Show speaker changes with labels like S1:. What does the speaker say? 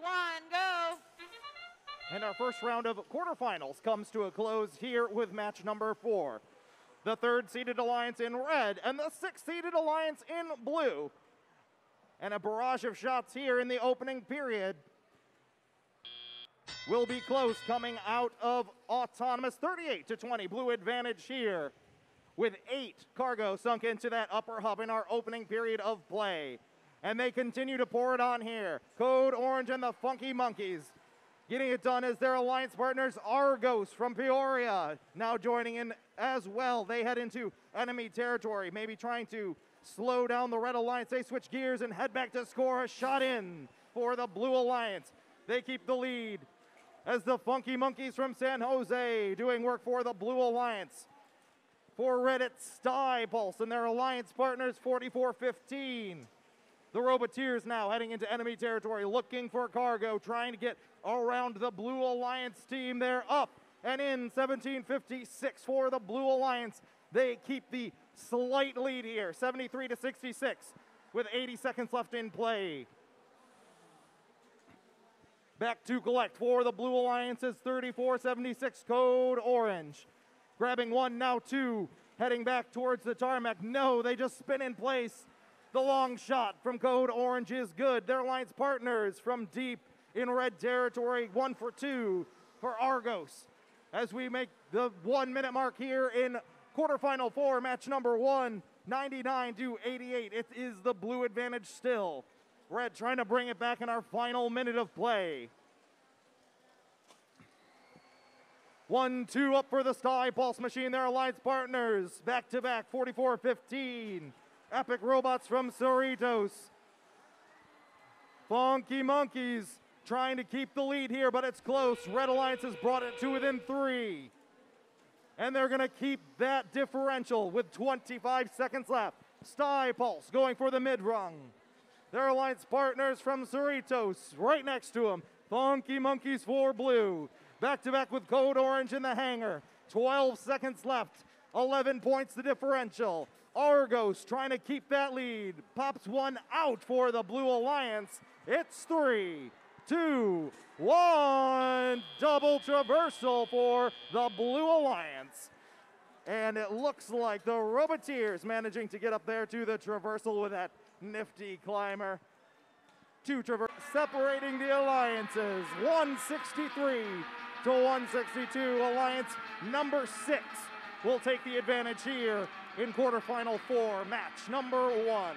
S1: one, go.
S2: And our first round of quarterfinals comes to a close here with match number four. The third seeded alliance in red and the sixth seeded alliance in blue. And a barrage of shots here in the opening period will be close coming out of autonomous 38 to 20 blue advantage here with eight cargo sunk into that upper hub in our opening period of play and they continue to pour it on here. Code orange and the funky monkeys. Getting it done as their alliance partners argos from peoria. Now joining in as well. They head into enemy territory maybe trying to slow down the red alliance. They switch gears and head back to score a shot in for the blue alliance. They keep the lead as the Funky Monkeys from San Jose doing work for the Blue Alliance. For Reddit, StuyPulse and their alliance partners 4415. The Roboteers now heading into enemy territory looking for cargo, trying to get around the Blue Alliance team. They're up and in 1756 for the Blue Alliance. They keep the slight lead here, 73 to 66, with 80 seconds left in play. Back to collect for the Blue Alliances 3476 code orange. Grabbing one, now two. Heading back towards the tarmac. No, they just spin in place. The long shot from code orange is good. Their alliance partners from deep in red territory, one for two for Argos. As we make the one minute mark here in quarterfinal four, match number one, 99 to 88. It is the blue advantage still. Red trying to bring it back in our final minute of play. One, two up for the StuyPulse Machine, their alliance partners. Back to back, 44 15. Epic Robots from Cerritos. Funky Monkeys trying to keep the lead here, but it's close. Red Alliance has brought it to within three. And they're going to keep that differential with 25 seconds left. StuyPulse going for the mid rung. Their alliance partners from Cerritos right next to them. Funky Monkeys for blue. Back to back with Code Orange in the hangar. 12 seconds left. 11 points the differential. Argos trying to keep that lead. Pops one out for the Blue Alliance. It's three, two, one. Double traversal for the Blue Alliance. And it looks like the Roboteers managing to get up there to the traversal with that nifty climber. Two traverse separating the alliances. 163 to 162. Alliance number six will take the advantage here in quarterfinal four, match number one.